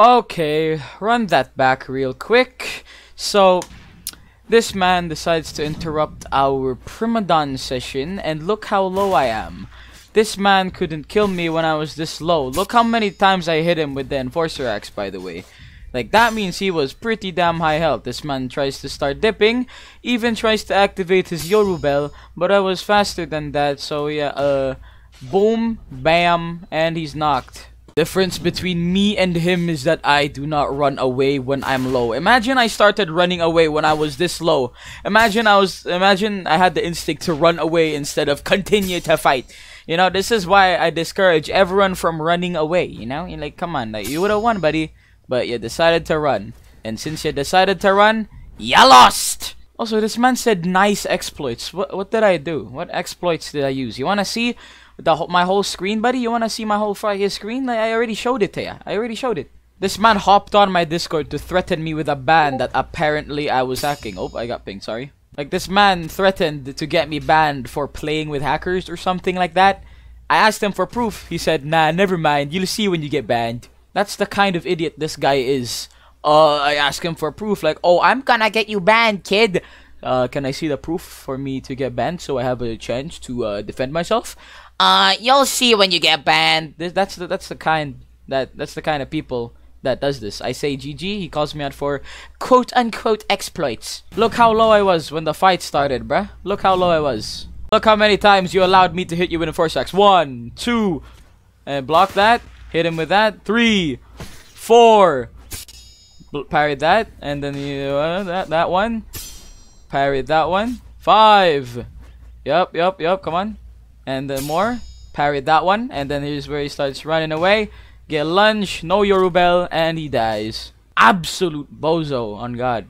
Okay, run that back real quick. So, this man decides to interrupt our Primadon session, and look how low I am. This man couldn't kill me when I was this low. Look how many times I hit him with the Enforcer Axe, by the way. Like, that means he was pretty damn high health. This man tries to start dipping, even tries to activate his Yorubel, but I was faster than that, so yeah, uh, boom, bam, and he's knocked. Difference between me and him is that I do not run away when I'm low. Imagine I started running away when I was this low. Imagine I was imagine I had the instinct to run away instead of continue to fight. You know, this is why I discourage everyone from running away, you know? You're like, come on, like, you would have won, buddy. But you decided to run. And since you decided to run, you lost! Also, this man said nice exploits. What, what did I do? What exploits did I use? You wanna see? The my whole screen, buddy? You wanna see my whole fucking screen? Like, I already showed it to ya. I already showed it. This man hopped on my Discord to threaten me with a ban that apparently I was hacking. Oh, I got pinged, sorry. Like, this man threatened to get me banned for playing with hackers or something like that. I asked him for proof. He said, nah, never mind. You'll see when you get banned. That's the kind of idiot this guy is. Uh, I asked him for proof, like, oh, I'm gonna get you banned, kid. Uh, can I see the proof for me to get banned so I have a chance to uh, defend myself? Uh, you'll see when you get banned. That's the that's the kind that that's the kind of people that does this. I say GG, he calls me out for quote unquote exploits. Look how low I was when the fight started, bruh. Look how low I was. Look how many times you allowed me to hit you with a force axe. One, two, and block that. Hit him with that. Three, four. Parried that, and then you uh, that that one. Parried that one. Five. Yup, yup, yup. Come on and then more. Parry that one, and then here's where he starts running away. Get lunge, no Yorubel, and he dies. Absolute bozo on God.